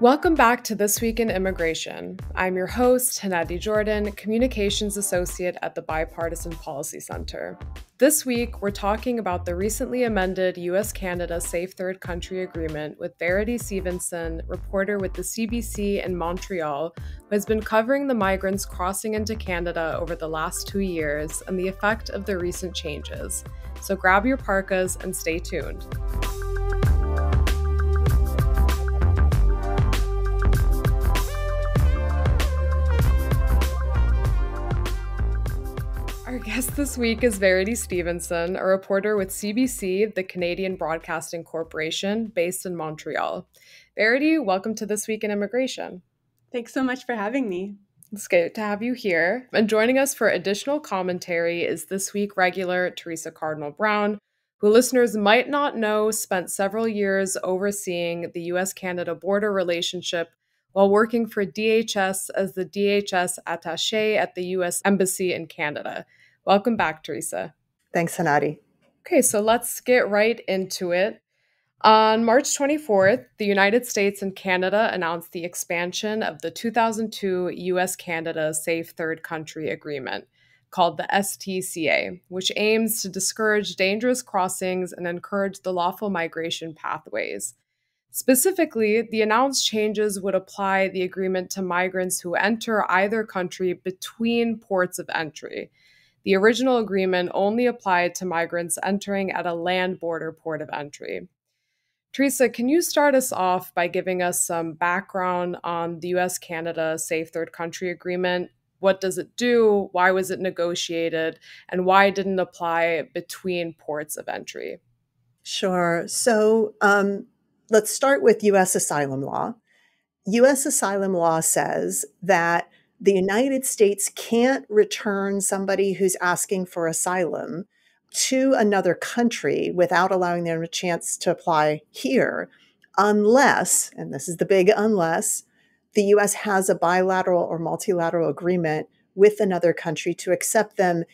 Welcome back to This Week in Immigration. I'm your host, Hanadi Jordan, Communications Associate at the Bipartisan Policy Center. This week, we're talking about the recently amended US Canada Safe Third Country Agreement with Verity Stevenson, reporter with the CBC in Montreal, who has been covering the migrants crossing into Canada over the last two years and the effect of the recent changes. So grab your parkas and stay tuned. Our guest this week is Verity Stevenson, a reporter with CBC, the Canadian Broadcasting Corporation, based in Montreal. Verity, welcome to This Week in Immigration. Thanks so much for having me. It's good to have you here. And joining us for additional commentary is this week regular Theresa Cardinal Brown, who listeners might not know spent several years overseeing the US Canada border relationship while working for DHS as the DHS attache at the US Embassy in Canada. Welcome back, Theresa. Thanks, Hanadi. Okay, so let's get right into it. On March 24th, the United States and Canada announced the expansion of the 2002 US Canada Safe Third Country Agreement, called the STCA, which aims to discourage dangerous crossings and encourage the lawful migration pathways. Specifically, the announced changes would apply the agreement to migrants who enter either country between ports of entry. The original agreement only applied to migrants entering at a land border port of entry. Theresa, can you start us off by giving us some background on the US Canada Safe Third Country Agreement? What does it do? Why was it negotiated? And why didn't it apply between ports of entry? Sure. So um, let's start with US asylum law. US asylum law says that the United States can't return somebody who's asking for asylum to another country without allowing them a chance to apply here, unless, and this is the big unless, the US has a bilateral or multilateral agreement with another country to accept them,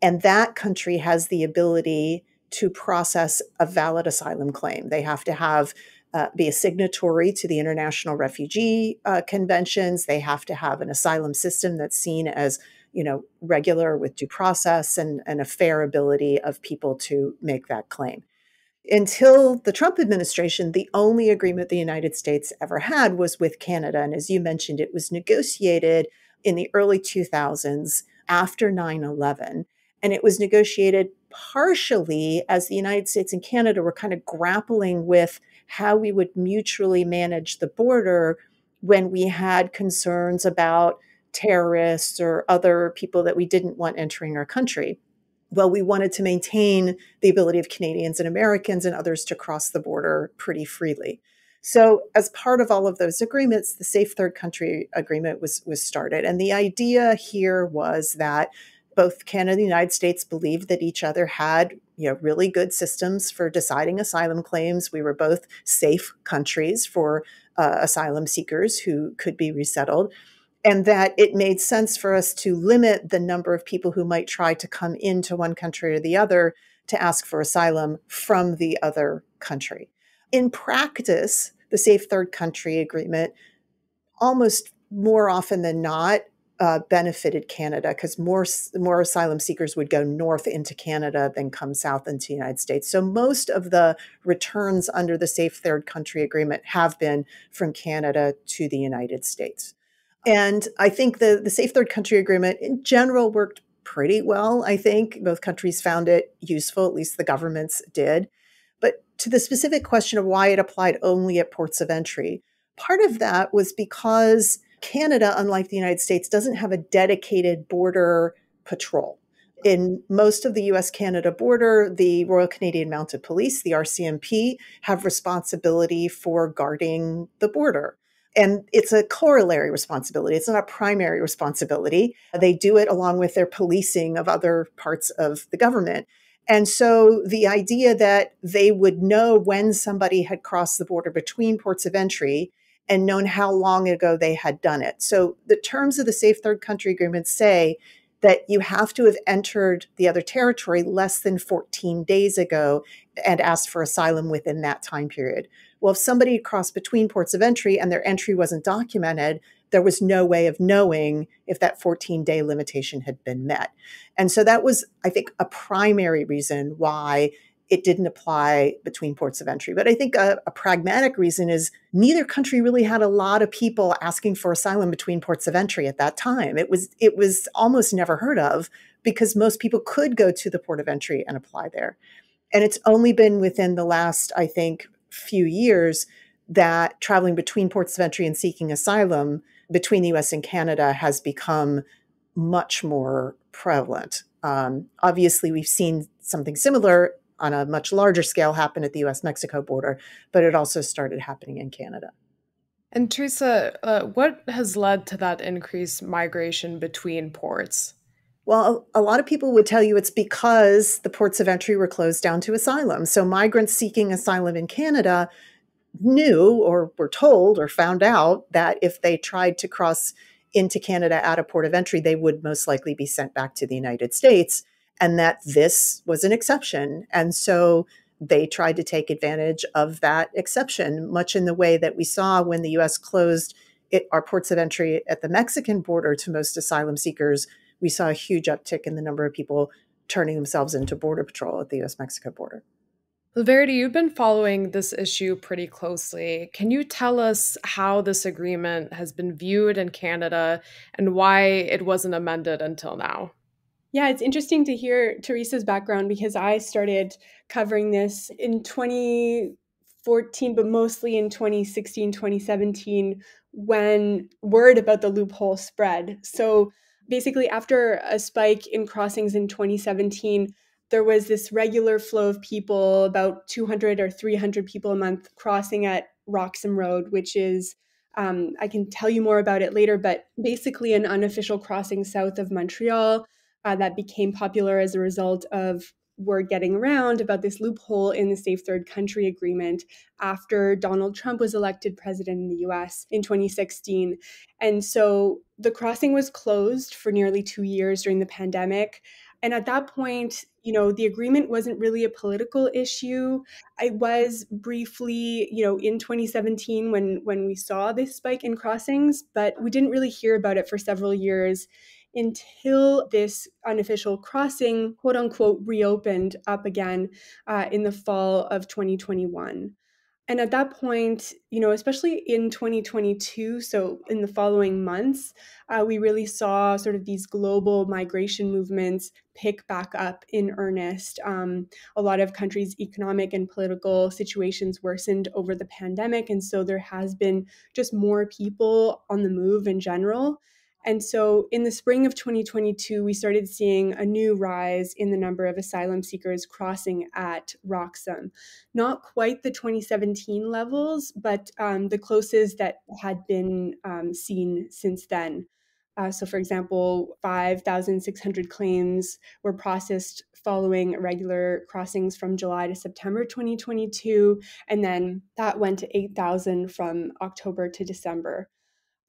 and that country has the ability to process a valid asylum claim. They have to have uh, be a signatory to the International Refugee uh, Conventions. They have to have an asylum system that's seen as you know regular with due process and, and a fair ability of people to make that claim. Until the Trump administration, the only agreement the United States ever had was with Canada. And as you mentioned, it was negotiated in the early 2000s after 9 11. And it was negotiated partially as the United States and Canada were kind of grappling with how we would mutually manage the border when we had concerns about terrorists or other people that we didn't want entering our country. Well, we wanted to maintain the ability of Canadians and Americans and others to cross the border pretty freely. So, as part of all of those agreements, the Safe Third Country Agreement was, was started. And the idea here was that both Canada and the United States believed that each other had you know really good systems for deciding asylum claims. We were both safe countries for uh, asylum seekers who could be resettled, and that it made sense for us to limit the number of people who might try to come into one country or the other to ask for asylum from the other country. In practice, the Safe Third Country Agreement almost more often than not uh, benefited Canada because more more asylum seekers would go north into Canada than come south into the United States. So most of the returns under the Safe Third Country Agreement have been from Canada to the United States. And I think the, the Safe Third Country Agreement in general worked pretty well. I think both countries found it useful, at least the governments did. But to the specific question of why it applied only at ports of entry, part of that was because Canada, unlike the United States, doesn't have a dedicated border patrol. In most of the US Canada border, the Royal Canadian Mounted Police, the RCMP, have responsibility for guarding the border. And it's a corollary responsibility. It's not a primary responsibility. They do it along with their policing of other parts of the government. And so the idea that they would know when somebody had crossed the border between ports of entry and known how long ago they had done it. So the terms of the Safe Third Country Agreement say that you have to have entered the other territory less than 14 days ago and asked for asylum within that time period. Well, if somebody crossed between ports of entry and their entry wasn't documented, there was no way of knowing if that 14 day limitation had been met. And so that was, I think, a primary reason why it didn't apply between ports of entry. But I think a, a, pragmatic reason is neither country really had a lot of people asking for asylum between ports of entry at that time. It was it was almost never heard of because most people could go to the port of entry and apply there. And it's only been within the last, I think, few years that traveling between ports of entry and seeking asylum between the US and Canada has become much more prevalent. Um, obviously, we've seen something similar on a much larger scale happen at the US Mexico border, but it also started happening in Canada. And Theresa, uh, what has led to that increased migration between ports? Well, a lot of people would tell you it's because the ports of entry were closed down to asylum. So migrants seeking asylum in Canada knew or were told or found out that if they tried to cross into Canada at a port of entry, they would most likely be sent back to the United States and that this was an exception. And so they tried to take advantage of that exception, much in the way that we saw when the US closed it, our ports of entry at the Mexican border to most asylum seekers. We saw a huge uptick in the number of people turning themselves into Border Patrol at the US Mexico border. Verity, you've been following this issue pretty closely. Can you tell us how this agreement has been viewed in Canada and why it wasn't amended until now? Yeah, it's interesting to hear Theresa's background because I started covering this in 2014, but mostly in 2016, 2017, when word about the loophole spread. So basically, after a spike in crossings in 2017, there was this regular flow of people, about 200 or 300 people a month, crossing at Roxham Road, which is um, I can tell you more about it later, but basically an unofficial crossing south of Montreal uh, that became popular as a result of word getting around about this loophole in the Safe Third Country Agreement after Donald Trump was elected president in the US in 2016. And so the crossing was closed for nearly two years during the pandemic. And at that point, you know, the agreement wasn't really a political issue. I was briefly, you know, in 2017 when when we saw this spike in crossings, but we didn't really hear about it for several years until this unofficial crossing, quote unquote, reopened up again uh, in the fall of 2021. And at that point, you know, especially in 2022, so in the following months, uh, we really saw sort of these global migration movements pick back up in earnest. Um, a lot of countries' economic and political situations worsened over the pandemic. And so there has been just more people on the move in general. And so in the spring of 2022, we started seeing a new rise in the number of asylum seekers crossing at Roxham. Not quite the 2017 levels, but um, the closest that had been um, seen since then. Uh, so, for example, 5,600 claims were processed following irregular crossings from July to September 2022, and then that went to 8,000 from October to December.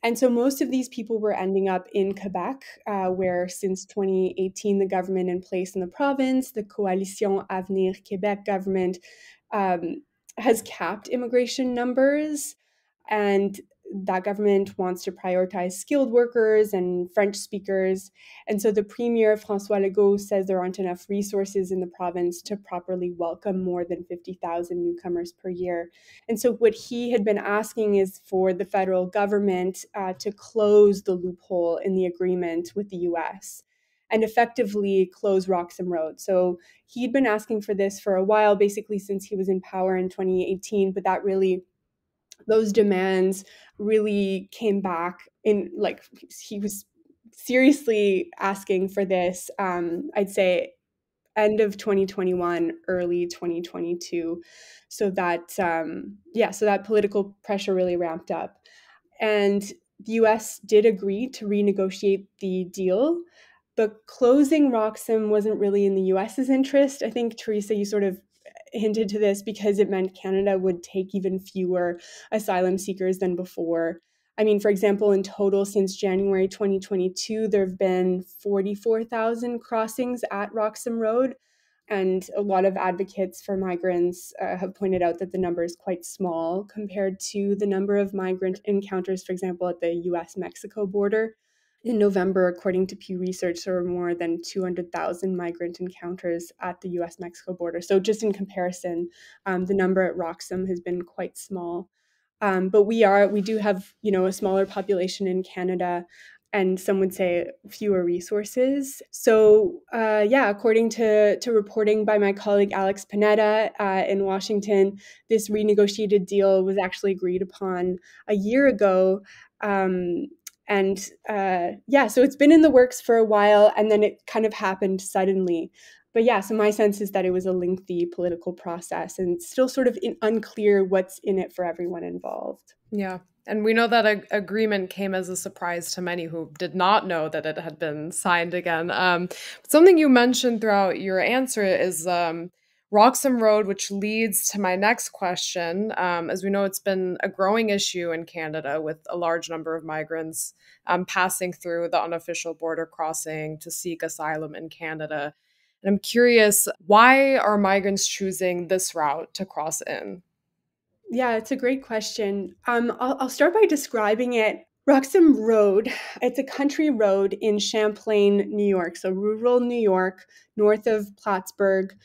And so most of these people were ending up in Quebec, uh, where since 2018, the government in place in the province, the Coalition Avenir Québec government, um, has capped immigration numbers. And that government wants to prioritize skilled workers and French speakers. And so the Premier, Francois Legault, says there aren't enough resources in the province to properly welcome more than 50,000 newcomers per year. And so what he had been asking is for the federal government uh, to close the loophole in the agreement with the US and effectively close Roxham Road. So he'd been asking for this for a while, basically since he was in power in 2018, but that really those demands really came back in like he was seriously asking for this um, i'd say end of 2021 early 2022 so that um, yeah so that political pressure really ramped up. And the us did agree to renegotiate the deal but closing roxham wasn't really in the us's interest. I think theresa you sort of hinted to this because it meant Canada would take even fewer asylum seekers than before. I mean, for example, in total since January 2022, there have been 44,000 crossings at Roxham Road. And a lot of advocates for migrants uh, have pointed out that the number is quite small compared to the number of migrant encounters, for example, at the US Mexico border. In November, according to Pew Research, there were more than 200,000 migrant encounters at the US Mexico border. So, just in comparison, um, the number at Roxham has been quite small. Um, but we are, we do have, you know, a smaller population in Canada and some would say fewer resources. So, uh, yeah, according to, to reporting by my colleague Alex Panetta uh, in Washington, this renegotiated deal was actually agreed upon a year ago. Um, and uh, yeah, so it's been in the works for a while, and then it kind of happened suddenly. But yeah, so my sense is that it was a lengthy political process and still sort of in, unclear what's in it for everyone involved. Yeah. And we know that a- agreement came as a surprise to many who did not know that it had been signed again. Um, something you mentioned throughout your answer is um, Roxham Road, which leads to my next question. Um, as we know, it's been a growing issue in Canada with a large number of migrants um, passing through the unofficial border crossing to seek asylum in Canada. And I'm curious, why are migrants choosing this route to cross in? Yeah, it's a great question. Um, I'll, I'll start by describing it. Roxham Road, it's a country road in Champlain, New York, so rural New York, north of Plattsburgh.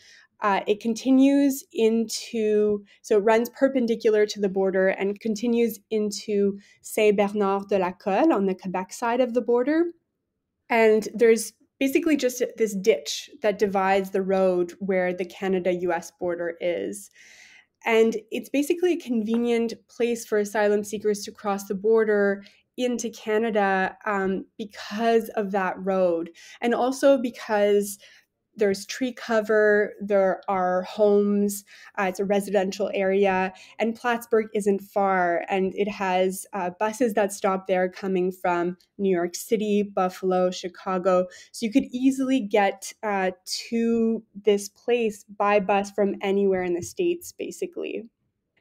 Uh, it continues into, so it runs perpendicular to the border and continues into Saint Bernard de Lacolle on the Quebec side of the border. And there's basically just this ditch that divides the road where the Canada US border is. And it's basically a convenient place for asylum seekers to cross the border into Canada um, because of that road. And also because there's tree cover, there are homes, uh, it's a residential area, and Plattsburgh isn't far. And it has uh, buses that stop there coming from New York City, Buffalo, Chicago. So you could easily get uh, to this place by bus from anywhere in the States, basically.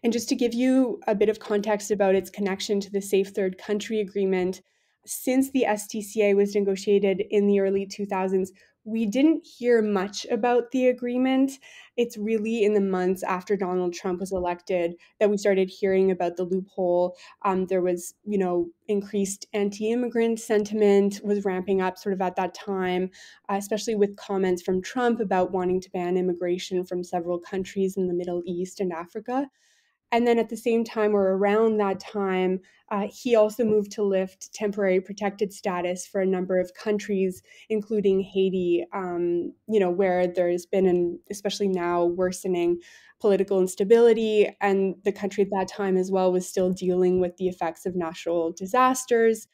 And just to give you a bit of context about its connection to the Safe Third Country Agreement, since the STCA was negotiated in the early 2000s, we didn't hear much about the agreement. It's really in the months after Donald Trump was elected that we started hearing about the loophole. Um, there was, you know, increased anti-immigrant sentiment was ramping up sort of at that time, uh, especially with comments from Trump about wanting to ban immigration from several countries in the Middle East and Africa. And then at the same time, or around that time, uh, he also moved to lift temporary protected status for a number of countries, including Haiti, um, you know, where there's been, an, especially now, worsening political instability. And the country at that time as well was still dealing with the effects of natural disasters.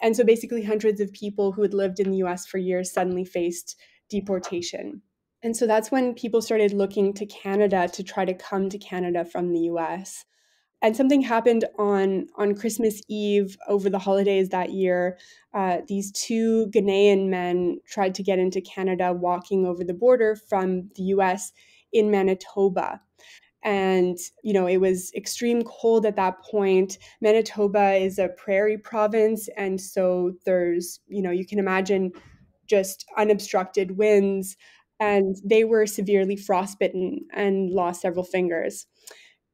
And so basically, hundreds of people who had lived in the US for years suddenly faced deportation. And so that's when people started looking to Canada to try to come to Canada from the US. And something happened on, on Christmas Eve over the holidays that year. Uh, these two Ghanaian men tried to get into Canada walking over the border from the US in Manitoba and you know it was extreme cold at that point manitoba is a prairie province and so there's you know you can imagine just unobstructed winds and they were severely frostbitten and lost several fingers.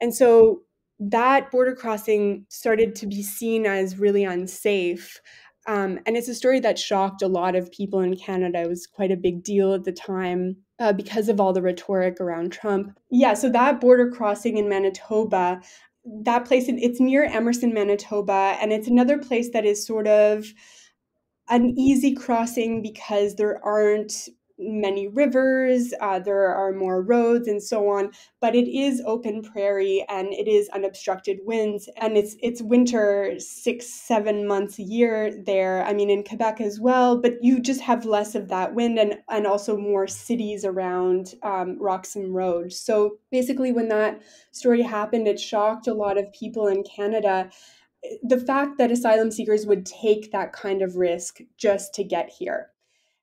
And so that border crossing started to be seen as really unsafe. Um, and it's a story that shocked a lot of people in Canada. It was quite a big deal at the time uh, because of all the rhetoric around Trump. Yeah, so that border crossing in Manitoba, that place, it's near Emerson, Manitoba, and it's another place that is sort of an easy crossing because there aren't many rivers, uh, there are more roads and so on, but it is open prairie and it is unobstructed winds and it's it's winter 6 7 months a year there. I mean in Quebec as well, but you just have less of that wind and and also more cities around um, Roxham Road. So basically when that story happened it shocked a lot of people in Canada the fact that asylum seekers would take that kind of risk just to get here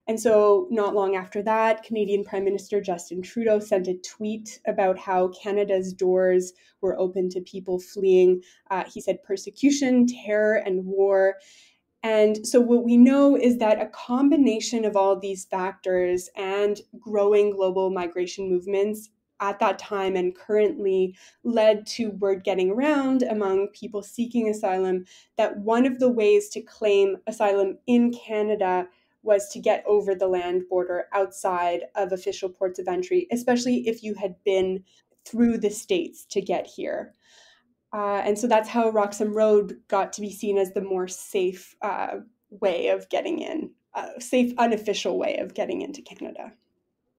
And so, not long after that, Canadian Prime Minister Justin Trudeau sent a tweet about how Canada's doors were open to people fleeing. Uh, he said persecution, terror, and war. And so, what we know is that a combination of all these factors and growing global migration movements at that time and currently led to word getting around among people seeking asylum that one of the ways to claim asylum in Canada was to get over the land border outside of official ports of entry, especially if you had been through the states to get here. Uh, and so that's how Roxham Road got to be seen as the more safe uh, way of getting in, uh, safe, unofficial way of getting into Canada.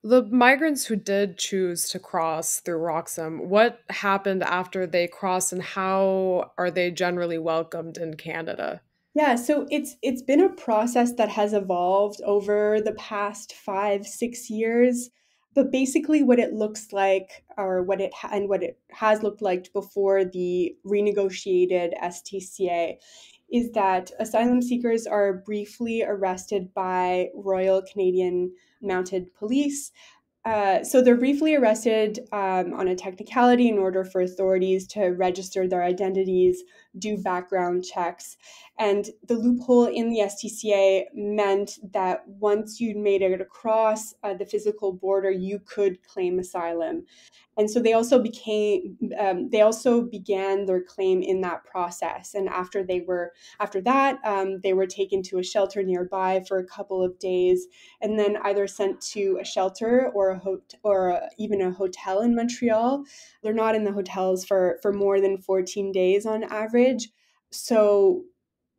The migrants who did choose to cross through Roxham, what happened after they crossed and how are they generally welcomed in Canada? Yeah, so it's it's been a process that has evolved over the past 5 6 years, but basically what it looks like or what it ha- and what it has looked like before the renegotiated STCA is that asylum seekers are briefly arrested by Royal Canadian Mounted Police. Uh, so they're briefly arrested um, on a technicality in order for authorities to register their identities, do background checks. And the loophole in the STCA meant that once you'd made it across uh, the physical border, you could claim asylum. And so they also became um, they also began their claim in that process. And after they were after that um, they were taken to a shelter nearby for a couple of days and then either sent to a shelter or a hot- or a, even a hotel in montreal. They're not in the hotels for for more than 14 days on average. So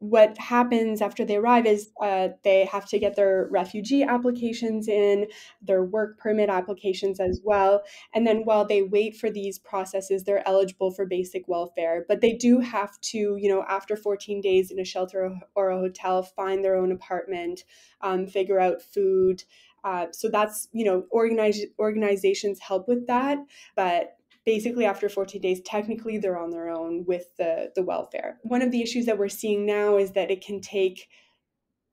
what happens after they arrive is uh, they have to get their refugee applications in, their work permit applications as well. And then while they wait for these processes, they're eligible for basic welfare. But they do have to, you know, after 14 days in a shelter or a hotel, find their own apartment, um, figure out food. Uh, so that's, you know, organize, organizations help with that. But basically after 14 days technically they're on their own with the the welfare. One of the issues that we're seeing now is that it can take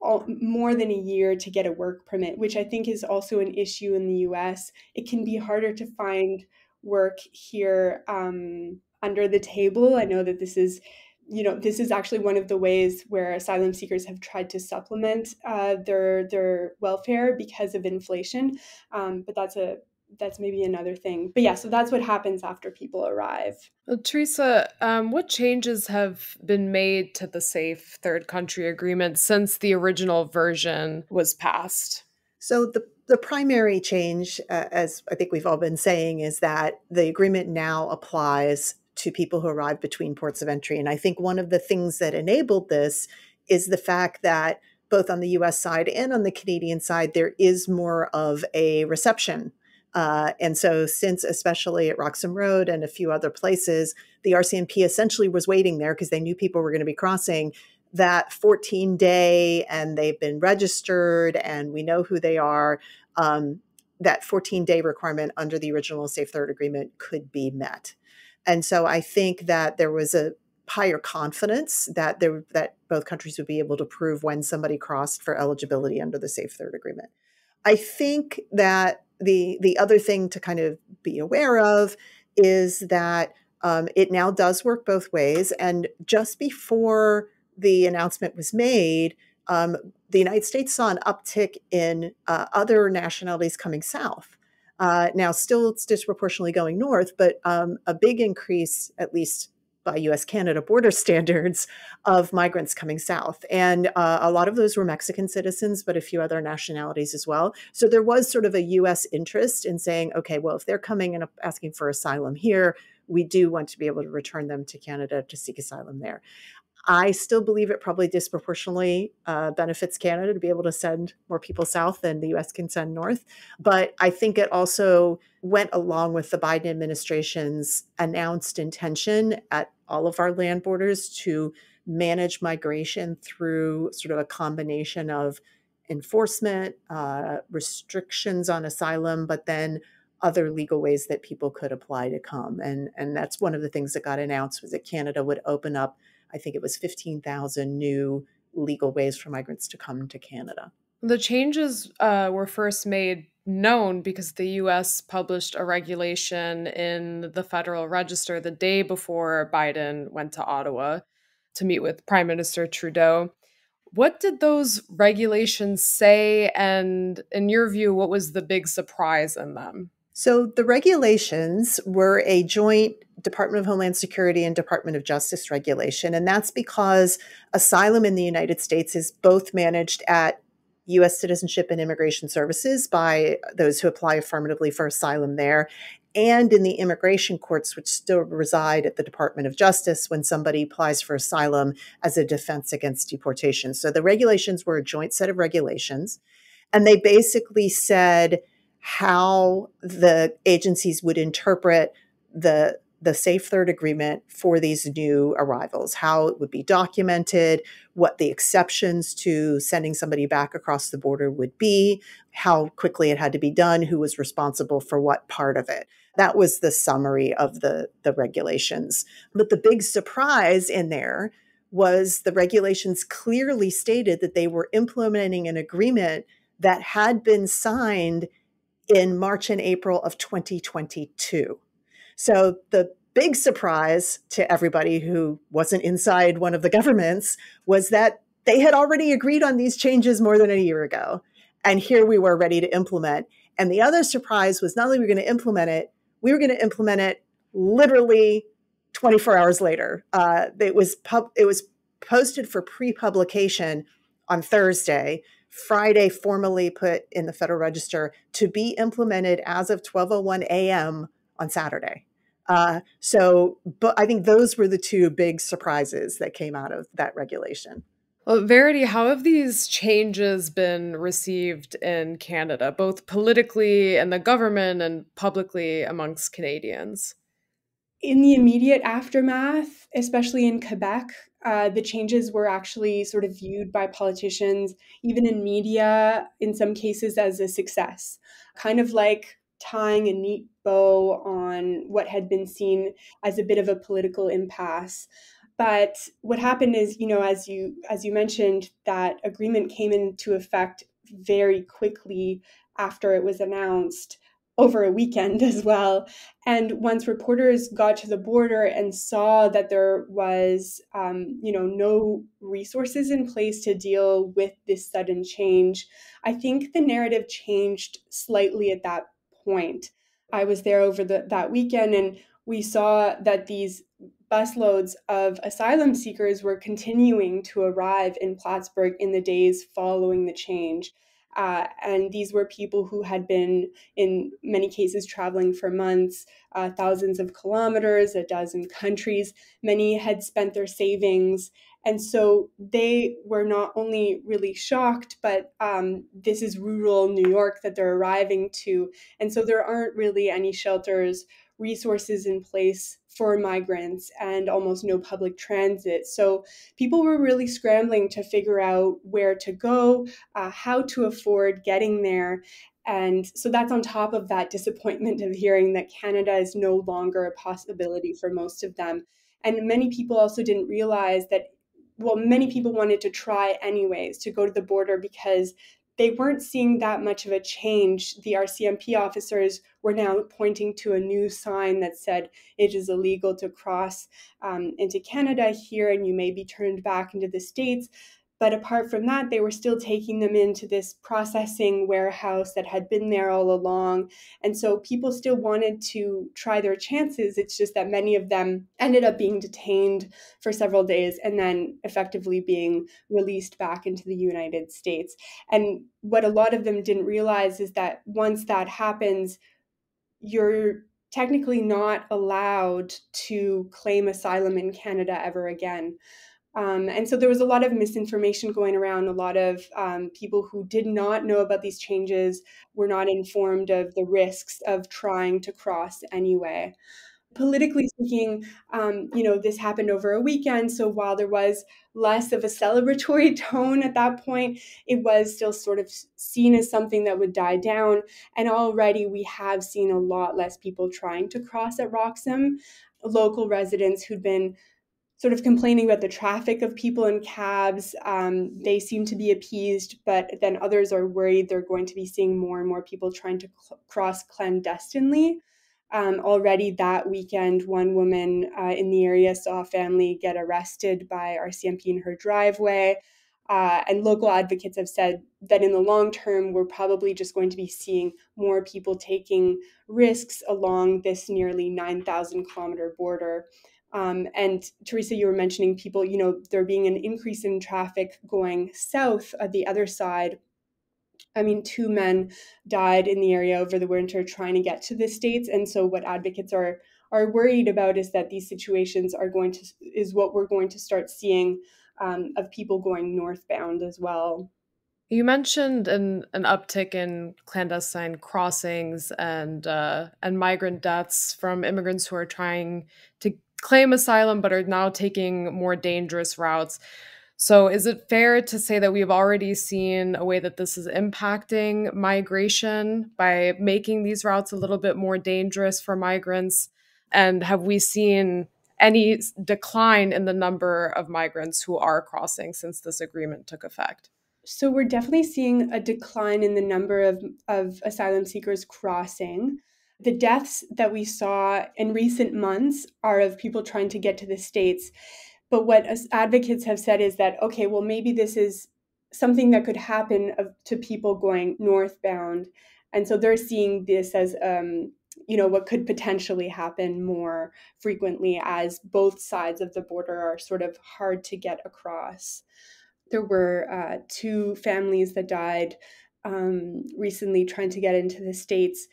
all, more than a year to get a work permit which i think is also an issue in the us it can be harder to find work here um, under the table. I know that this is you know this is actually one of the ways where asylum seekers have tried to supplement uh, their their welfare because of inflation. Um, but that's a that's maybe another thing. But yeah, so that's what happens after people arrive. Well, Theresa, um, what changes have been made to the Safe Third Country Agreement since the original version was passed? So the the primary change, uh, as I think we've all been saying, is that the agreement now applies to people who arrive between ports of entry. And I think one of the things that enabled this is the fact that both on the US side and on the Canadian side, there is more of a reception uh, and so, since especially at Roxham Road and a few other places, the RCMP essentially was waiting there because they knew people were going to be crossing that 14 day and they've been registered and we know who they are. Um, that 14 day requirement under the original Safe Third Agreement could be met. And so, I think that there was a higher confidence that there that both countries would be able to prove when somebody crossed for eligibility under the Safe Third Agreement. I think that the the other thing to kind of be aware of is that um, it now does work both ways. And just before the announcement was made, um, the United States saw an uptick in uh, other nationalities coming south. Uh, now, still, it's disproportionately going north, but um, a big increase, at least by US Canada border standards of migrants coming south. And uh, a lot of those were Mexican citizens, but a few other nationalities as well. So there was sort of a US interest in saying, okay, well, if they're coming and asking for asylum here, we do want to be able to return them to Canada to seek asylum there. I still believe it probably disproportionately uh, benefits Canada to be able to send more people south than the US can send north. But I think it also went along with the Biden administration's announced intention at all of our land borders to manage migration through sort of a combination of enforcement, uh, restrictions on asylum, but then other legal ways that people could apply to come. And, and that's one of the things that got announced was that Canada would open up I think it was 15,000 new legal ways for migrants to come to Canada. The changes uh, were first made known because the US published a regulation in the Federal Register the day before Biden went to Ottawa to meet with Prime Minister Trudeau. What did those regulations say? And in your view, what was the big surprise in them? So the regulations were a joint Department of Homeland Security and Department of Justice regulation. And that's because asylum in the United States is both managed at U.S. Citizenship and Immigration Services by those who apply affirmatively for asylum there, and in the immigration courts, which still reside at the Department of Justice when somebody applies for asylum as a defense against deportation. So the regulations were a joint set of regulations. And they basically said, how the agencies would interpret the the safe third agreement for these new arrivals how it would be documented what the exceptions to sending somebody back across the border would be how quickly it had to be done who was responsible for what part of it. That was the summary of the the regulations. But the big surprise in there was the regulations clearly stated that they were implementing an agreement that had been signed in March and April of 2022. So the big surprise to everybody who wasn't inside one of the governments was that they had already agreed on these changes more than a year ago. And here we were ready to implement. And the other surprise was not only were we going to implement it, we were going to implement it literally 24 hours later. Uh, it was pub- it was posted for pre-publication on Thursday. Friday formally put in the Federal Register to be implemented as of 12:01 a.m. on Saturday. Uh, so, but I think those were the two big surprises that came out of that regulation. Well, Verity, how have these changes been received in Canada, both politically and the government and publicly amongst Canadians? In the immediate aftermath, especially in Quebec, uh, the changes were actually sort of viewed by politicians, even in media, in some cases as a success. Kind of like tying a neat bow on what had been seen as a bit of a political impasse. But what happened is, you know, as you as you mentioned, that agreement came into effect very quickly after it was announced over a weekend as well. And once reporters got to the border and saw that there was, um, you know, no resources in place to deal with this sudden change, I think the narrative changed slightly at that point. I was there over the, that weekend, and we saw that these busloads of asylum seekers were continuing to arrive in Plattsburgh in the days following the change. Uh, and these were people who had been, in many cases, traveling for months, uh, thousands of kilometers, a dozen countries. Many had spent their savings. And so they were not only really shocked, but um, this is rural New York that they're arriving to. And so there aren't really any shelters resources in place for migrants and almost no public transit. So people were really scrambling to figure out where to go, uh, how to afford getting there. And so that's on top of that disappointment of hearing that Canada is no longer a possibility for most of them. And many people also didn't realize that well, many people wanted to try anyways to go to the border because they weren't seeing that much of a change. The RCMP officers were now pointing to a new sign that said it is illegal to cross um, into Canada here and you may be turned back into the States. But apart from that, they were still taking them into this processing warehouse that had been there all along. And so people still wanted to try their chances. It's just that many of them ended up being detained for several days and then effectively being released back into the United States. And what a lot of them didn't realize is that once that happens, you're technically not allowed to claim asylum in Canada ever again. Um, and so there was a lot of misinformation going around. A lot of um, people who did not know about these changes were not informed of the risks of trying to cross anyway. Politically speaking, um, you know, this happened over a weekend. So while there was less of a celebratory tone at that point, it was still sort of seen as something that would die down. And already we have seen a lot less people trying to cross at Roxham. Local residents who'd been sort of complaining about the traffic of people in cabs. Um, they seem to be appeased, but then others are worried they're going to be seeing more and more people trying to cl- cross clandestinely. Um, already that weekend, one woman uh, in the area saw a family get arrested by RCMP in her driveway. Uh, and local advocates have said that in the long term, we're probably just going to be seeing more people taking risks along this nearly 9,000 kilometer border. Um, and Theresa, you were mentioning people, you know, there being an increase in traffic going south of the other side. I mean, two men died in the area over the winter trying to get to the states, and so what advocates are are worried about is that these situations are going to is what we're going to start seeing um, of people going northbound as well. You mentioned an, an uptick in clandestine crossings and uh, and migrant deaths from immigrants who are trying to claim asylum but are now taking more dangerous routes. So, is it fair to say that we've already seen a way that this is impacting migration by making these routes a little bit more dangerous for migrants? And have we seen any decline in the number of migrants who are crossing since this agreement took effect? So, we're definitely seeing a decline in the number of, of asylum seekers crossing. The deaths that we saw in recent months are of people trying to get to the States. But what advocates have said is that, okay, well, maybe this is something that could happen of, to people going northbound. And so they're seeing this as, um, you know, what could potentially happen more frequently as both sides of the border are sort of hard to get across. There were uh, two families that died um, recently trying to get into the States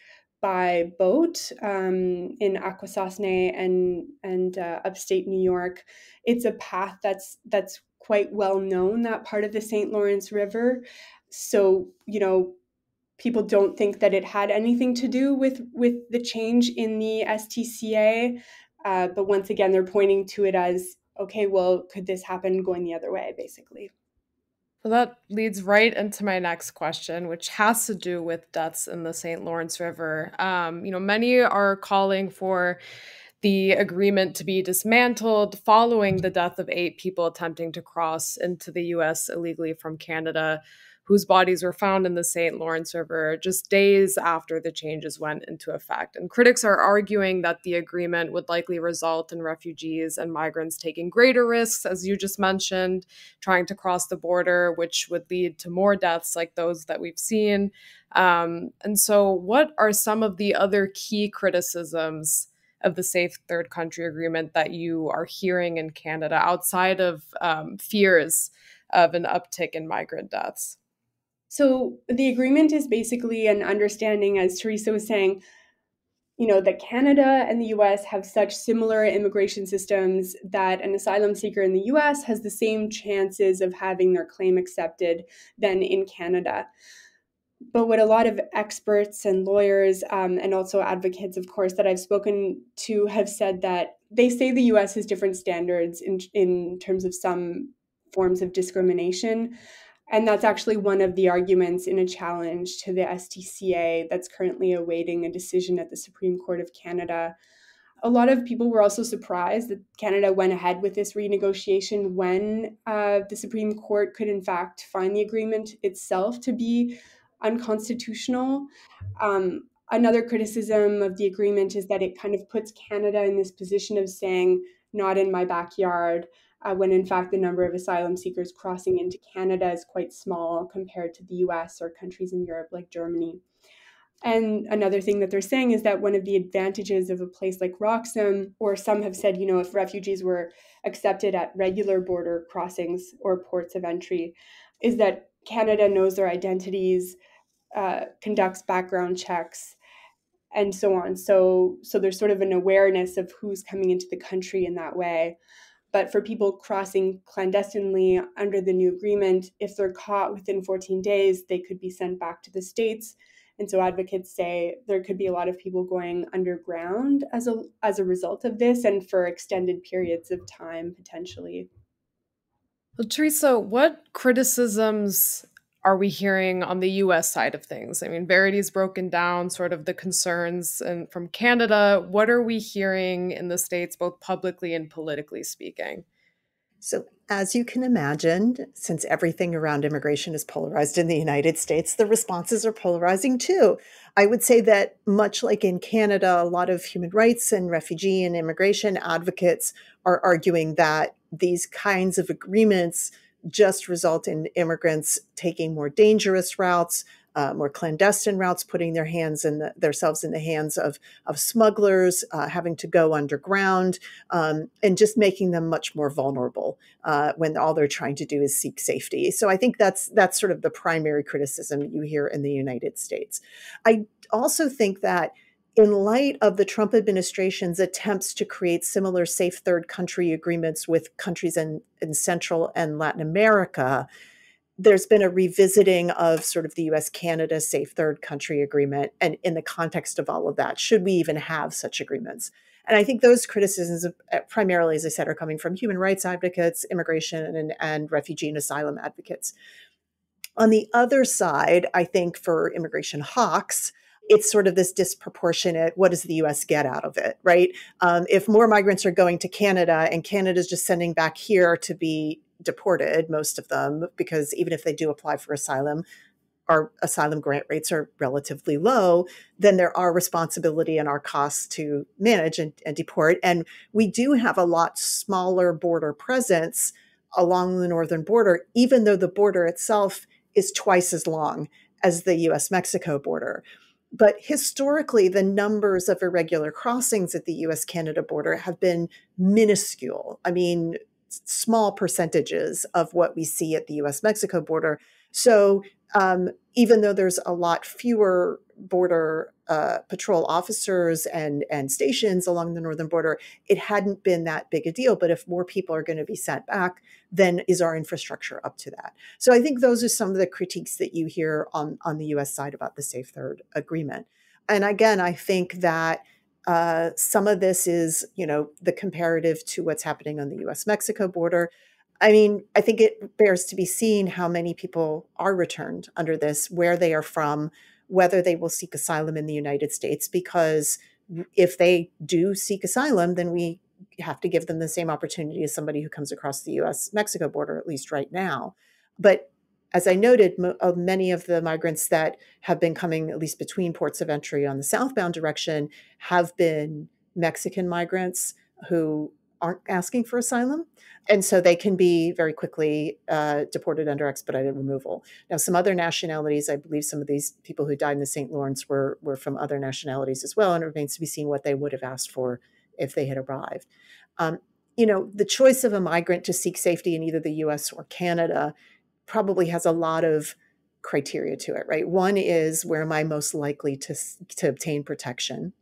by boat um, in Akwesasne and and uh, upstate New York. It's a path that's that's quite well known that part of the St. Lawrence River. So you know people don't think that it had anything to do with with the change in the STCA, uh, but once again they're pointing to it as okay, well, could this happen going the other way, basically. Well, that leads right into my next question, which has to do with deaths in the St. Lawrence River. Um, you know, many are calling for the agreement to be dismantled following the death of eight people attempting to cross into the US illegally from Canada whose bodies were found in the St. Lawrence River just days after the changes went into effect. And critics are arguing that the agreement would likely result in refugees and migrants taking greater risks, as you just mentioned, trying to cross the border, which would lead to more deaths like those that we've seen. Um, and so, what are some of the other key criticisms? Of the Safe Third Country Agreement that you are hearing in Canada outside of um, fears of an uptick in migrant deaths? So the agreement is basically an understanding, as Theresa was saying, you know, that Canada and the US have such similar immigration systems that an asylum seeker in the US has the same chances of having their claim accepted than in Canada. But what a lot of experts and lawyers um, and also advocates, of course, that I've spoken to have said that they say the US has different standards in, in terms of some forms of discrimination. And that's actually one of the arguments in a challenge to the STCA that's currently awaiting a decision at the Supreme Court of Canada. A lot of people were also surprised that Canada went ahead with this renegotiation when uh, the Supreme Court could, in fact, find the agreement itself to be unconstitutional. Um, another criticism of the agreement is that it kind of puts Canada in this position of saying, not in my backyard uh, when in fact the number of asylum seekers crossing into Canada is quite small compared to the US or countries in Europe like Germany. And another thing that they're saying is that one of the advantages of a place like Roxham, or some have said, you know, if refugees were accepted at regular border crossings or ports of entry, is that Canada knows their identities, uh, conducts background checks, and so on. So, so there's sort of an awareness of who's coming into the country in that way. But for people crossing clandestinely under the new agreement, if they're caught within 14 days, they could be sent back to the States. And so advocates say there could be a lot of people going underground as a as a result of this and for extended periods of time potentially. Well, Theresa, what criticisms are we hearing on the US side of things? I mean, Verity's broken down sort of the concerns and from Canada. What are we hearing in the States, both publicly and politically speaking? So, as you can imagine, since everything around immigration is polarized in the United States, the responses are polarizing too. I would say that, much like in Canada, a lot of human rights and refugee and immigration advocates are arguing that these kinds of agreements just result in immigrants taking more dangerous routes, uh, more clandestine routes, putting their hands in the, themselves in the hands of of smugglers, uh, having to go underground, um, and just making them much more vulnerable uh, when all they're trying to do is seek safety. So I think that's that's sort of the primary criticism you hear in the United States. I also think that in light of the Trump administration's attempts to create similar safe third country agreements with countries in, in Central and Latin America, there's been a revisiting of sort of the US Canada safe third country agreement. And in the context of all of that, should we even have such agreements? And I think those criticisms, uh, primarily, as I said, are coming from human rights advocates, immigration and, and refugee and asylum advocates. On the other side, I think for immigration hawks, it's sort of this disproportionate what does the us get out of it right um, if more migrants are going to canada and Canada is just sending back here to be deported, most of them, because even if they do apply for asylum, our asylum grant rates are relatively low, then there are responsibility and our costs to manage and, and, deport. And we do have a lot smaller border presence along the northern border, even though the border itself is twice as long as the US Mexico border. But historically, the numbers of irregular crossings at the US Canada border have been minuscule. I mean, small percentages of what we see at the US Mexico border. So um, even though there's a lot fewer border uh, patrol officers and, and stations along the northern border, it hadn't been that big a deal. But if more people are going to be sent back, then is our infrastructure up to that? So I think those are some of the critiques that you hear on, on the US side about the Safe Third agreement. And again, I think that uh, some of this is, you know, the comparative to what's happening on the U.S. Mexico border. I mean, I think it bears to be seen how many people are returned under this, where they are from, whether they will seek asylum in the United States, because if they do seek asylum, then we have to give them the same opportunity as somebody who comes across the US Mexico border, at least right now. But as I noted, uh, many of the migrants that have been coming, at least between ports of entry on the southbound direction, have been Mexican migrants who aren't asking for asylum. And so they can be very quickly uh, deported under expedited removal. Now, some other nationalities, I believe some of these people who died in the St. Lawrence were, were from other nationalities as well, and it remains to be seen what they would have asked for if they had arrived. Um, you know, the choice of a migrant to seek safety in either the US or Canada probably has a lot of criteria to it, right? One is where am I most likely to, to obtain protection?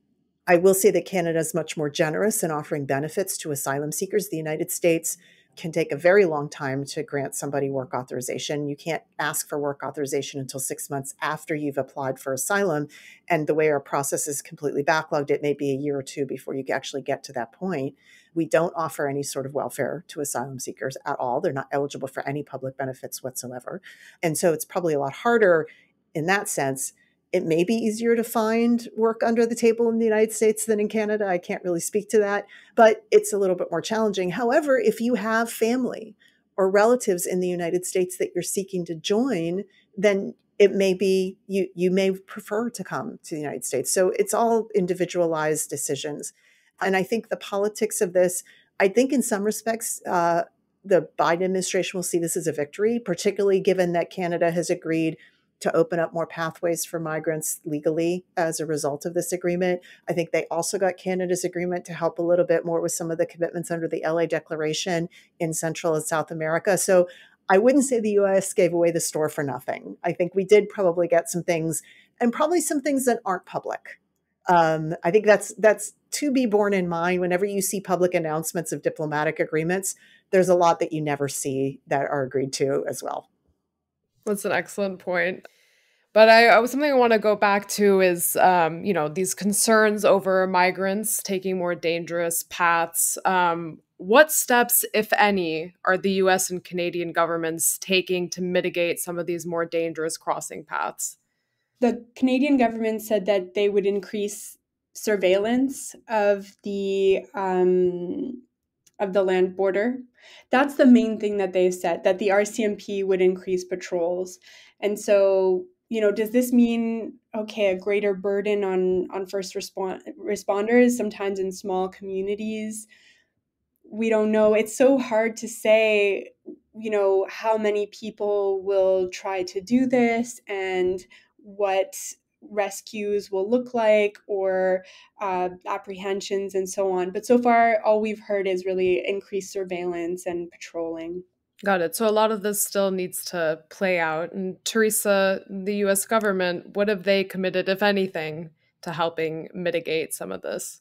I will say that Canada is much more generous in offering benefits to asylum seekers. The United States can take a very long time to grant somebody work authorization. You can't ask for work authorization until six months after you've applied for asylum. And the way our process is completely backlogged, it may be a year or two before you actually get to that point. We don't offer any sort of welfare to asylum seekers at all. They're not eligible for any public benefits whatsoever. And so it's probably a lot harder in that sense. It may be easier to find work under the table in the United States than in Canada. I can't really speak to that, but it's a little bit more challenging. However, if you have family or relatives in the United States that you're seeking to join, then it may be you you may prefer to come to the United States. So it's all individualized decisions. And I think the politics of this, I think in some respects, uh, the Biden administration will see this as a victory, particularly given that Canada has agreed to open up more pathways for migrants legally as a result of this agreement. I think they also got Canada's agreement to help a little bit more with some of the commitments under the LA Declaration in Central and South America. So I wouldn't say the US gave away the store for nothing. I think we did probably get some things and probably some things that aren't public. Um, I think that's that's to be borne in mind whenever you see public announcements of diplomatic agreements. There's a lot that you never see that are agreed to as well. That's an excellent point. But I, I something I want to go back to is, um, you know, these concerns over migrants taking more dangerous paths. Um, what steps, if any, are the U.S. and Canadian governments taking to mitigate some of these more dangerous crossing paths? The Canadian government said that they would increase surveillance of the um, of the land border. That's the main thing that they've said that the RCMP would increase patrols. And so, you know, does this mean okay, a greater burden on on first respond responders sometimes in small communities? We don't know. It's so hard to say, you know, how many people will try to do this and what rescues will look like or uh, apprehensions and so on. But so far, all we've heard is really increased surveillance and patrolling. Got it. So a lot of this still needs to play out. And Theresa, the US government, what have they committed, if anything, to helping mitigate some of this?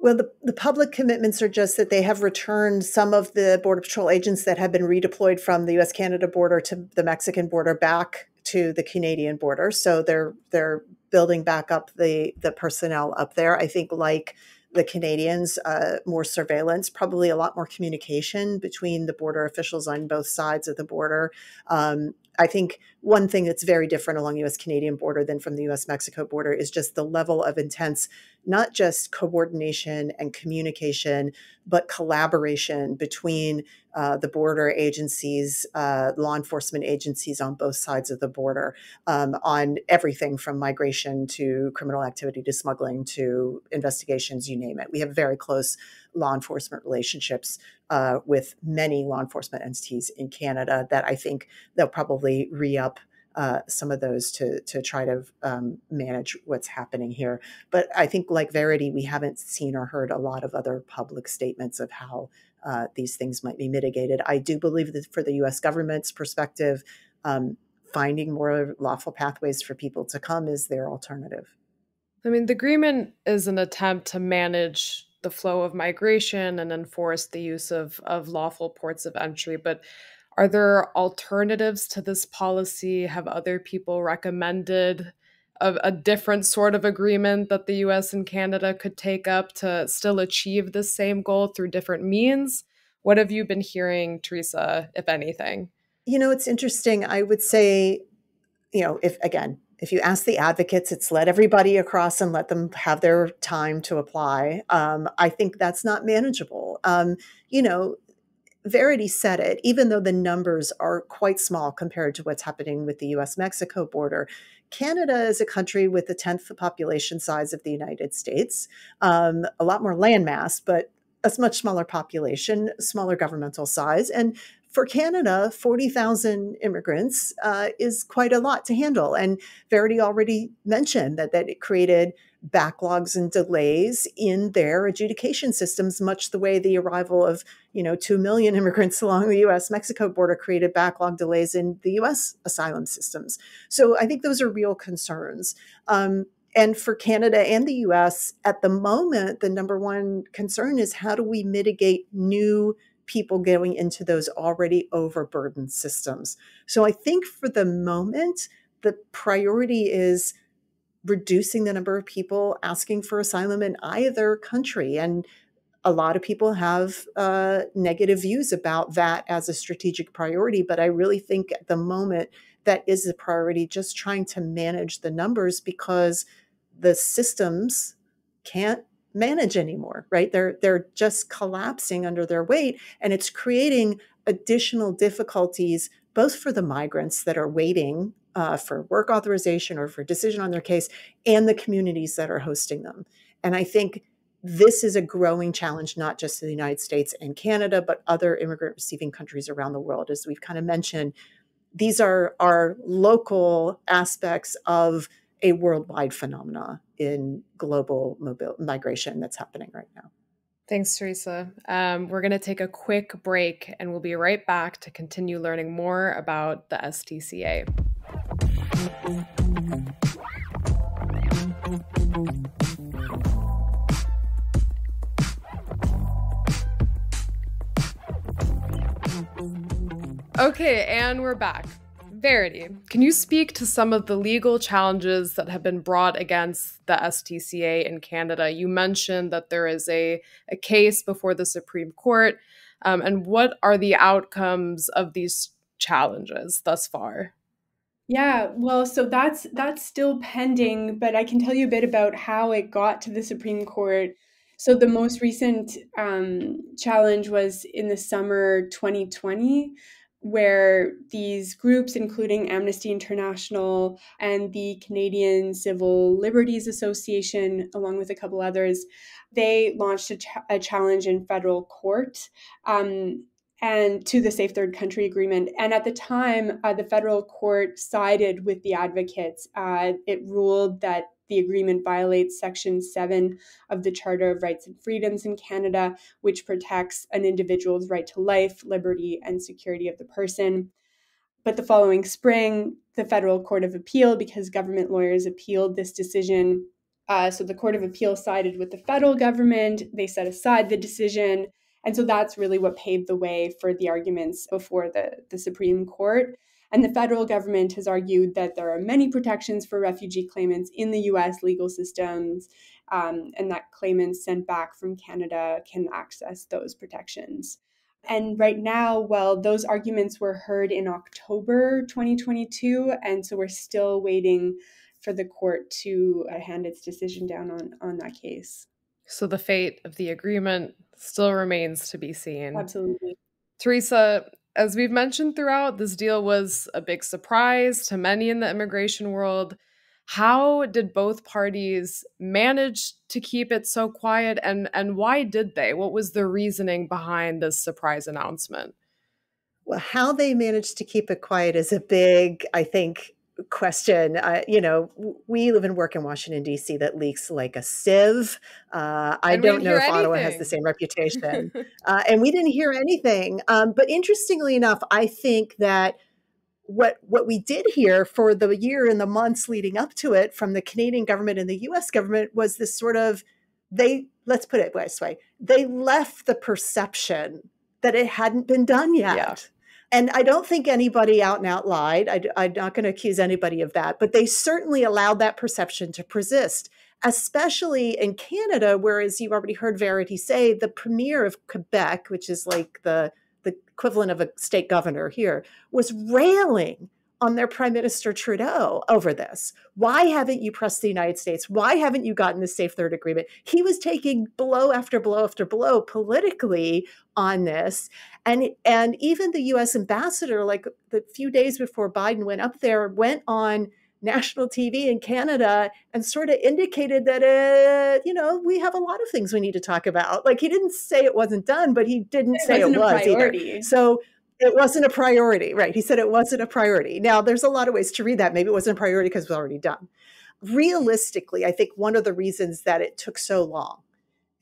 Well, the, the public commitments are just that they have returned some of the Border Patrol agents that have been redeployed from the US Canada border to the Mexican border back to the Canadian border. So they're they're building back up the the personnel up there. I think like the Canadians, uh, more surveillance, probably a lot more communication between the border officials on both sides of the border. Um, I think one thing that's very different along the US Canadian border than from the US Mexico border is just the level of intense not just coordination and communication but collaboration between uh, the border agencies, uh, law enforcement agencies on both sides of the border, um, on everything from migration to criminal activity to smuggling to investigations, you name it. We have very close law enforcement relationships uh, with many law enforcement entities in Canada that I think they'll probably re up uh, some of those to to try to um, manage what's happening here. But I think, like Verity, we haven't seen or heard a lot of other public statements of how uh, these things might be mitigated. I do believe that for the U.S. government's perspective, um, finding more lawful pathways for people to come is their alternative. I mean, the agreement is an attempt to manage the flow of migration and enforce the use of, of lawful ports of entry. But are there alternatives to this policy? Have other people recommended a, a, different sort of agreement that the US and Canada could take up to still achieve the same goal through different means? What have you been hearing, Theresa, if anything? You know, it's interesting. I would say, you know, if again, if you ask the advocates, it's let everybody across and let them have their time to apply. Um, I think that's not manageable. Um, you know, Verity said it, even though the numbers are quite small compared to what's happening with the US Mexico border. Canada is a country with a tenth the population size of the United States, um, a lot more landmass, but a much smaller population, smaller governmental size. And for Canada, 40,000 immigrants uh, is quite a lot to handle. And Verity already mentioned that, that it created backlogs and delays in their adjudication systems, much the way the arrival of, you know, 2 million immigrants along the US Mexico border created backlog delays in the US asylum systems. So I think those are real concerns. Um, and for Canada and the US, at the moment, the number one concern is how do we mitigate new people going into those already overburdened systems? So I think for the moment, the priority is reducing the number of people asking for asylum in either country. And a lot of people have uh, negative views about that as a strategic priority. But I really think at the moment that is a priority, just trying to manage the numbers because the systems can't manage anymore right they're they're just collapsing under their weight and it's creating additional difficulties both for the migrants that are waiting uh, for work authorization or for decision on their case and the communities that are hosting them. And I think this is a growing challenge, not just to the United States and Canada, but other immigrant receiving countries around the world. As we've kind of mentioned, these are, our local aspects of a worldwide phenomena in global mobile migration that's happening right now. Thanks, Theresa. Um, we're going to take a quick break and we'll be right back to continue learning more about the STCA. Okay, and we're back. Verity, can you speak to some of the legal challenges that have been brought against the STCA in Canada? You mentioned that there is a, a case before the Supreme Court. Um, and what are the outcomes of these challenges thus far? Yeah, well, so that's that's still pending, but I can tell you a bit about how it got to the Supreme Court. So the most recent um, challenge was in the summer 2020, where these groups, including Amnesty International and the Canadian Civil Liberties Association, along with a couple others, they launched a, ch- a challenge in federal court. Um, and to the Safe Third Country Agreement. And at the time, uh, the federal court sided with the advocates. Uh, it ruled that the agreement violates Section 7 of the Charter of Rights and Freedoms in Canada, which protects an individual's right to life, liberty, and security of the person. But the following spring, the Federal Court of Appeal, because government lawyers appealed this decision, uh, so the Court of Appeal sided with the federal government. They set aside the decision. And so that's really what paved the way for the arguments before the, the Supreme Court. And the federal government has argued that there are many protections for refugee claimants in the US legal systems, um, and that claimants sent back from Canada can access those protections. And right now, well, those arguments were heard in October 2022, and so we're still waiting for the court to uh, hand its decision down on, on that case. So the fate of the agreement still remains to be seen. Absolutely. Theresa, as we've mentioned throughout, this deal was a big surprise to many in the immigration world. How did both parties manage to keep it so quiet and and why did they? What was the reasoning behind this surprise announcement? Well, how they managed to keep it quiet is a big, I think, question. Uh, you know, we live and work in Washington D.C. that leaks like a sieve. Uh, I don't know if anything. Ottawa has the same reputation, uh, and we didn't hear anything. Um, but interestingly enough, I think that what what we did hear for the year and the months leading up to it from the Canadian government and the U.S. government was this sort of they let's put it this way they left the perception that it hadn't been done yet. Yeah. And I don't think anybody out and out lied. I, am not going to accuse anybody of that, but they certainly allowed that perception to persist, especially in Canada, where, as you already heard Verity say, the premier of Quebec, which is like the, the equivalent of a state governor here, was railing on their Prime Minister Trudeau over this. Why haven't you pressed the United States? Why haven't you gotten the Safe Third Agreement? He was taking blow after blow after blow politically on this. And, and even the US ambassador, like the few days before Biden went up there, went on national TV in Canada and sort of indicated that, uh, you know, we have a lot of things we need to talk about. Like he didn't say it wasn't done, but he didn't it say it was either. So it wasn't a priority, right? He said it wasn't a priority. Now, there's a lot of ways to read that. Maybe it wasn't a priority because it was already done. Realistically, I think one of the reasons that it took so long,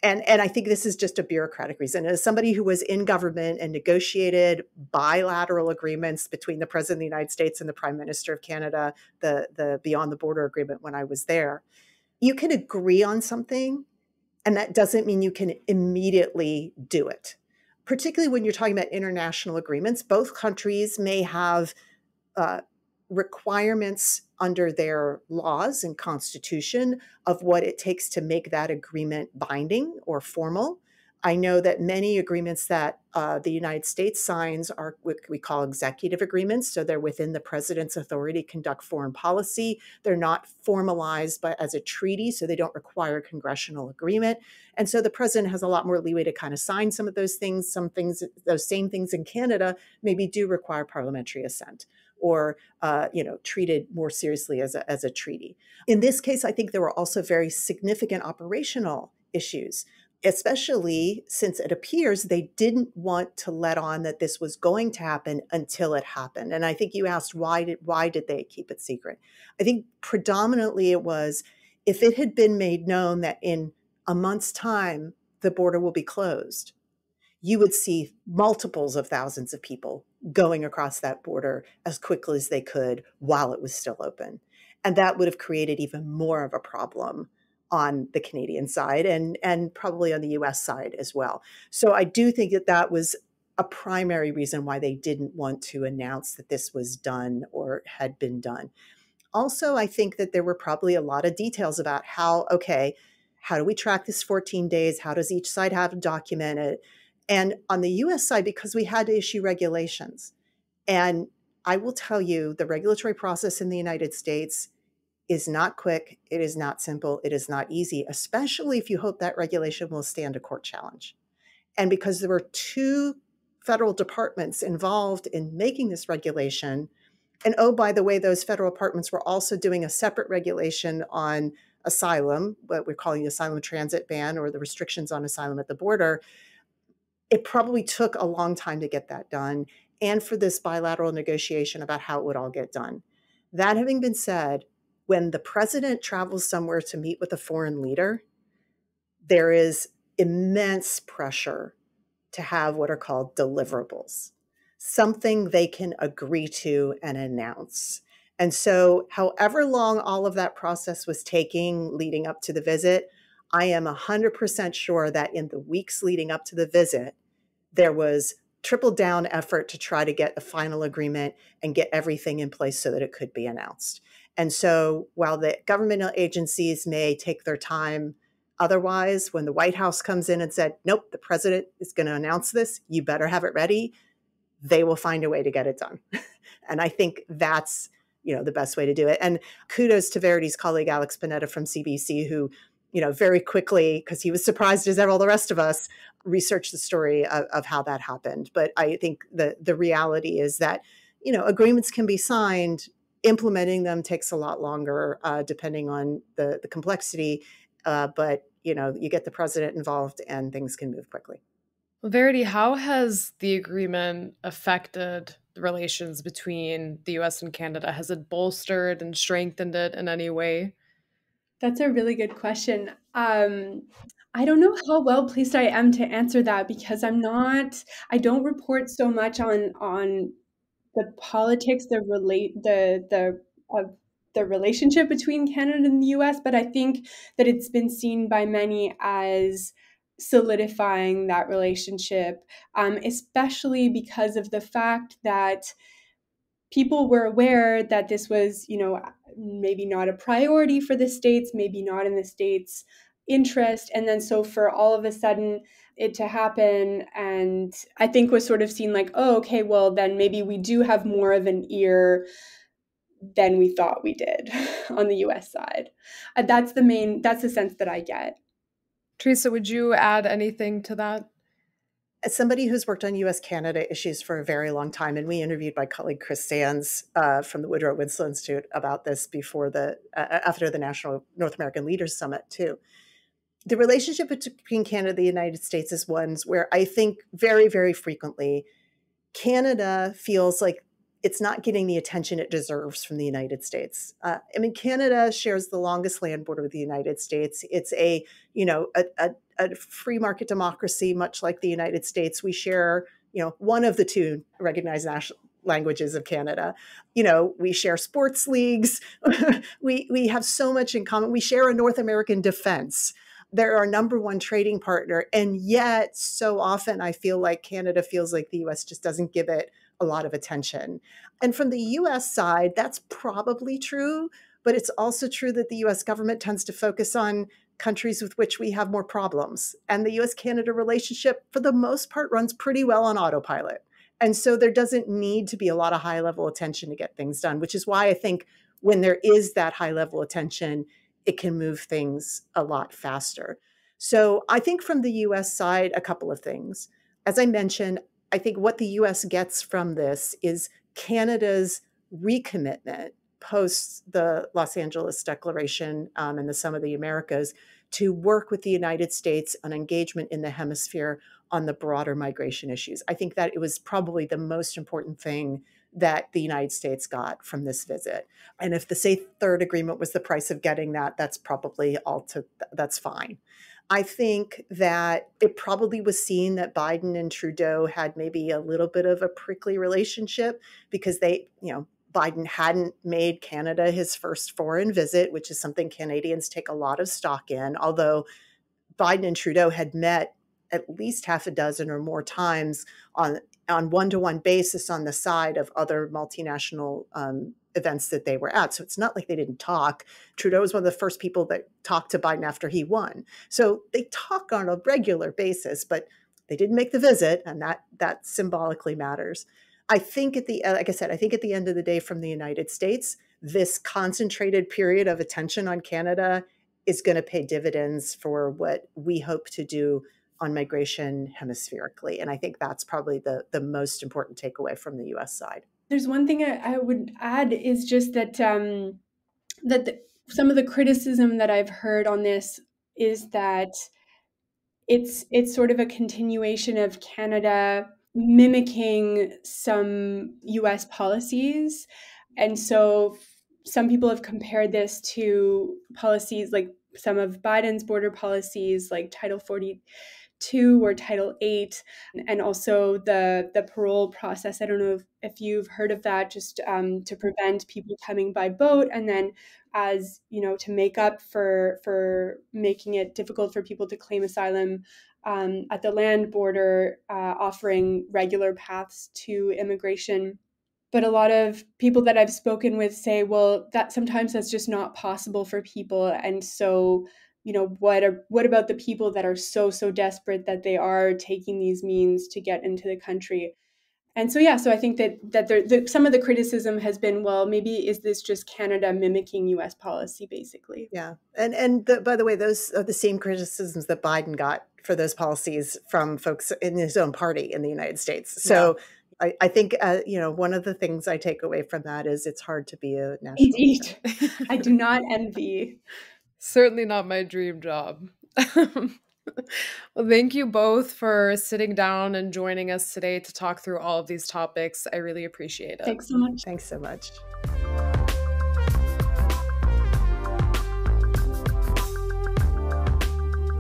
and, and I think this is just a bureaucratic reason, as somebody who was in government and negotiated bilateral agreements between the President of the United States and the Prime Minister of Canada, the, the Beyond the Border Agreement when I was there, you can agree on something, and that doesn't mean you can immediately do it particularly when you're talking about international agreements, both countries may have uh, requirements under their laws and constitution of what it takes to make that agreement binding or formal. I know that many agreements that uh, the United States signs are what we call executive agreements. So they're within the president's authority to conduct foreign policy. They're not formalized by, as a treaty, so they don't require congressional agreement. And so the president has a lot more leeway to kind of sign some of those things. Some things, those same things in Canada, maybe do require parliamentary assent or uh, you know treated more seriously as a, as a treaty. In this case, I think there were also very significant operational issues especially since it appears they didn't want to let on that this was going to happen until it happened. And I think you asked why did why did they keep it secret? I think predominantly it was if it had been made known that in a month's time the border will be closed, you would see multiples of thousands of people going across that border as quickly as they could while it was still open. And that would have created even more of a problem on the Canadian side and and probably on the US side as well. So I do think that that was a primary reason why they didn't want to announce that this was done or had been done. Also, I think that there were probably a lot of details about how okay, how do we track this 14 days? How does each side have to document it? And on the US side because we had to issue regulations. And I will tell you the regulatory process in the United States is not quick, it is not simple, it is not easy, especially if you hope that regulation will stand a court challenge. And because there were two federal departments involved in making this regulation, and oh, by the way, those federal departments were also doing a separate regulation on asylum, what we're calling the asylum transit ban or the restrictions on asylum at the border. It probably took a long time to get that done and for this bilateral negotiation about how it would all get done. That having been said, when the president travels somewhere to meet with a foreign leader, there is immense pressure to have what are called deliverables, something they can agree to and announce. And so, however long all of that process was taking leading up to the visit, I am 100% sure that in the weeks leading up to the visit, there was triple down effort to try to get a final agreement and get everything in place so that it could be announced. And so, while the governmental agencies may take their time Otherwise, when the White House comes in and said, nope, the president is going to announce this, you better have it ready, they will find a way to get it done. and I think that's you know the best way to do it. And kudos to Verity's colleague Alex Panetta from CBC, who you know very quickly, because he was surprised as all the rest of us, researched the story of, of how that happened. But I think the the reality is that you know agreements can be signed implementing them takes a lot longer uh, depending on the, the complexity uh, but you know, you get the president involved, and things can move quickly. Well, Verity, how has the agreement affected the relations between the U.S. and Canada? Has it bolstered and strengthened it in any way? That's a really good question. Um, I don't know how well placed I am to answer that because I'm not. I don't report so much on on the politics, the relate the the of the relationship between Canada and the US, but I think that it's been seen by many as solidifying that relationship, um, especially because of the fact that people were aware that this was, you know, maybe not a priority for the states, maybe not in the states' interest. And then so for all of a sudden, it to happen and I think was sort of seen like, oh, okay, well, then maybe we do have more of an ear than we thought we did on the US side. Uh, that's the main, that's the sense that I get. Theresa, would you add anything to that? As somebody who's worked on US Canada issues for a very long time, and we interviewed my colleague Chris Sands uh, from the Woodrow Wilson Institute about this before the, uh, after the National North American Leaders Summit, too. The relationship between Canada and the United States is one where I think very, very frequently Canada feels like it's not getting the attention it deserves from the United States. Uh, I mean, Canada shares the longest land border with the United States. It's a, you know, a, a, a free market democracy, much like the United States. We share, you know, one of the two recognized national languages of Canada. You know, we share sports leagues. we we have so much in common. We share a North American defense. They're our number one trading partner, and yet so often I feel like Canada feels like the U.S. just doesn't give it a lot of attention. And from the US side, that's probably true, but it's also true that the US government tends to focus on countries with which we have more problems. And the US Canada relationship, for the most part, runs pretty well on autopilot. And so there doesn't need to be a lot of high level attention to get things done, which is why I think when there is that high level attention, it can move things a lot faster. So I think from the US side, a couple of things. As I mentioned, I think what the US gets from this is Canada's recommitment post the Los Angeles Declaration um, and the Summit of the Americas to work with the United States on engagement in the hemisphere on the broader migration issues. I think that it was probably the most important thing that the United States got from this visit. And if the Safe Third Agreement was the price of getting that, that's probably all to that's fine. I think that it probably was seen that Biden and Trudeau had maybe a little bit of a prickly relationship because they, you know, Biden hadn't made Canada his first foreign visit, which is something Canadians take a lot of stock in. Although Biden and Trudeau had met at least half a dozen or more times on on one to one basis on the side of other multinational um, events that they were at. So it's not like they didn't talk. Trudeau was one of the first people that talked to Biden after he won. So they talk on a regular basis, but they didn't make the visit, and that that symbolically matters. I think at the like I said, I think at the end of the day, from the United States, this concentrated period of attention on Canada is going to pay dividends for what we hope to do on migration hemispherically. And I think that's probably the, the most important takeaway from the US side. There's one thing I, I would add is just that um, that the, some of the criticism that I've heard on this is that it's it's sort of a continuation of Canada mimicking some US policies. And so some people have compared this to policies like some of Biden's border policies like Title 40 two or Title eight, and also the the parole process. I don't know if, if you've heard of that, just um, to prevent people coming by boat, and then as you know to make up for for making it difficult for people to claim asylum um, at the land border, uh, offering regular paths to immigration. But a lot of people that I've spoken with say, well, that sometimes that's just not possible for people, and so you know what are what about the people that are so so desperate that they are taking these means to get into the country? And so yeah so i think that that there, the, some of the criticism has been well maybe is this just canada mimicking us policy basically? Yeah. And and the, by the way those are the same criticisms that biden got for those policies from folks in his own party in the united states. So yeah. I, I, think uh, you know one of the things I take away from that is it's hard to be a national. Indeed, I do not envy Certainly not my dream job. well, thank you both for sitting down and joining us today to talk through all of these topics. I really appreciate it. Thanks so much. Thanks so much.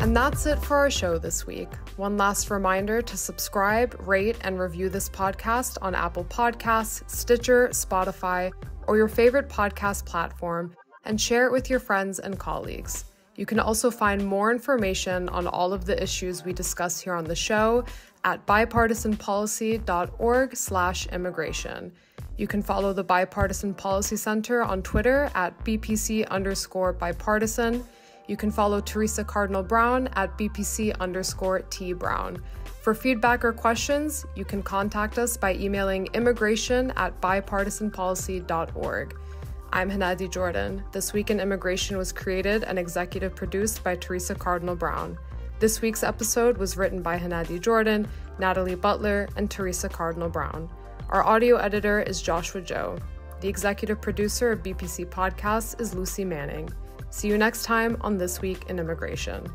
And that's it for our show this week. One last reminder to subscribe, rate, and review this podcast on Apple Podcasts, Stitcher, Spotify, or your favorite podcast platform and share it with your friends and colleagues. You can also find more information on all of the issues we discuss here on the show at bipartisanpolicy.org/immigration. You can follow the Bipartisan Policy Center on Twitter at BPC underscore bipartisan. You can follow Theresa Cardinal Brown at BPC underscore T Brown. For feedback or questions, you can contact us by emailing immigration at bipartisanpolicy.org. I'm Hanadi Jordan. This Week in Immigration was created and executive produced by Theresa Cardinal Brown. This week's episode was written by Hanadi Jordan, Natalie Butler, and Theresa Cardinal Brown. Our audio editor is Joshua Joe. The executive producer of BPC Podcasts is Lucy Manning. See you next time on This Week in Immigration.